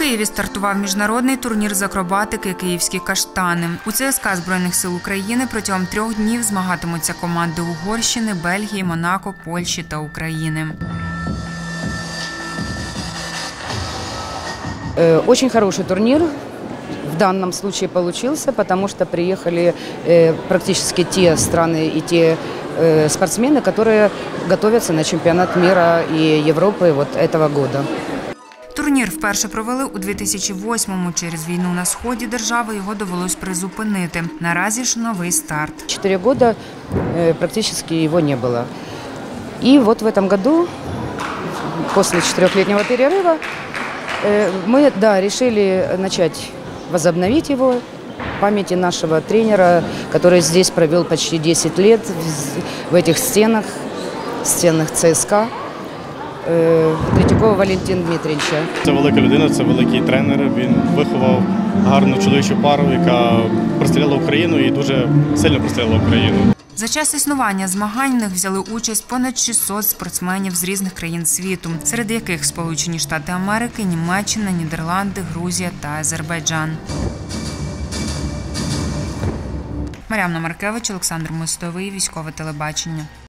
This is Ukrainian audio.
Києві стартував міжнародний турнір з акробатики Київські каштани. У ЦСКА Збройних сил України протягом трьох днів змагатимуться команди Угорщини, Бельгії, Монако, Польщі та України. Э, Очень хороший турнир в данном случае получился, потому что приехали э, практически те страны и те э, спортсмены, которые готовятся на чемпионат мира и Европы вот этого года. Турнір вперше провели у 2008-му. Через війну на сході держави його довелось призупинити. Наразі ж новий старт. Четыре года э, практически его не было. И вот в этом году, после четырехлетнего перерыва, э, мы да, решили начать возобновить его в памяти нашего тренера, который здесь провел почти 10 лет в- в этих стенах, стенах ЦСКА. э, Третьякова Валентина Дмитриевича. Це велика людина, це великий тренер. Він виховав гарну чоловічу пару, яка простріляла Україну і дуже сильно простріляла Україну. За час існування змагань в них взяли участь понад 600 спортсменів з різних країн світу, серед яких Сполучені Штати Америки, Німеччина, Нідерланди, Грузія та Азербайджан. Мар'яна Маркевич, Олександр Мостовий, військове телебачення.